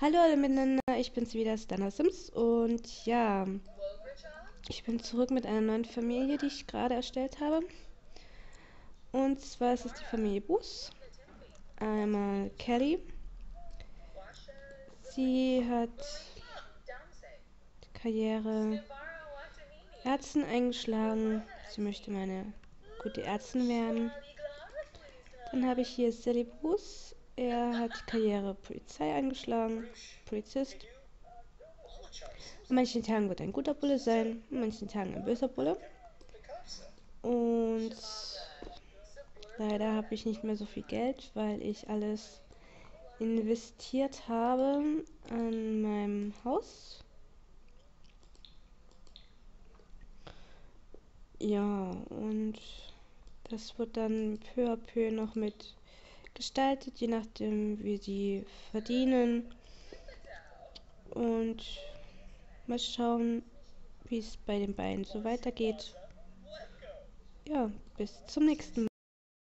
Hallo alle miteinander, ich bin's wieder, Stana Sims und ja, ich bin zurück mit einer neuen Familie, die ich gerade erstellt habe. Und zwar ist es die Familie Bus. Einmal Kelly. Sie hat Karriere Ärzten eingeschlagen. Sie möchte meine gute Ärztin werden. Dann habe ich hier Sally Bruce. Er hat Karriere Polizei eingeschlagen, Polizist. An manchen Tagen wird ein guter Bulle sein, an manchen Tagen ein böser Bulle. Und leider habe ich nicht mehr so viel Geld, weil ich alles investiert habe an meinem Haus. Ja, und das wird dann peu à peu noch mit gestaltet, je nachdem, wie sie verdienen. Und mal schauen, wie es bei den beiden so weitergeht. Ja, bis zum nächsten Mal.